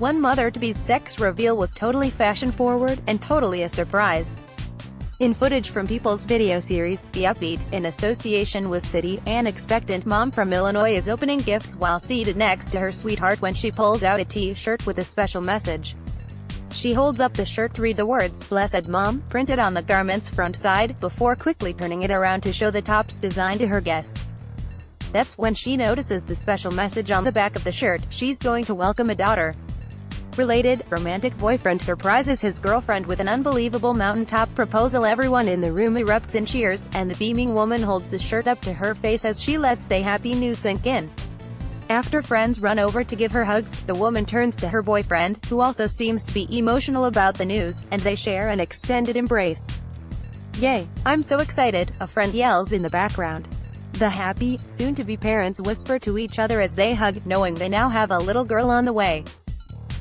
One mother-to-be's sex reveal was totally fashion-forward, and totally a surprise. In footage from People's video series, The Upbeat, in association with Citi, an expectant mom from Illinois is opening gifts while seated next to her sweetheart when she pulls out a t-shirt with a special message. She holds up the shirt to read the words, Blessed Mom, printed on the garment's front side, before quickly turning it around to show the top's design to her guests. That's when she notices the special message on the back of the shirt, she's going to welcome a daughter. Related, romantic boyfriend surprises his girlfriend with an unbelievable mountaintop proposal everyone in the room erupts in cheers, and the beaming woman holds the shirt up to her face as she lets the happy news sink in. After friends run over to give her hugs, the woman turns to her boyfriend, who also seems to be emotional about the news, and they share an extended embrace. Yay! I'm so excited, a friend yells in the background. The happy, soon-to-be parents whisper to each other as they hug, knowing they now have a little girl on the way.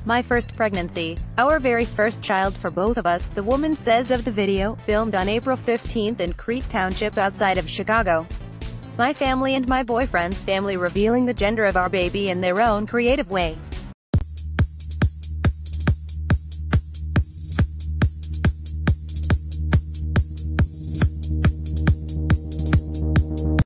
My first pregnancy. Our very first child for both of us, the woman says of the video, filmed on April 15 in Crete Township outside of Chicago. My family and my boyfriend's family revealing the gender of our baby in their own creative way.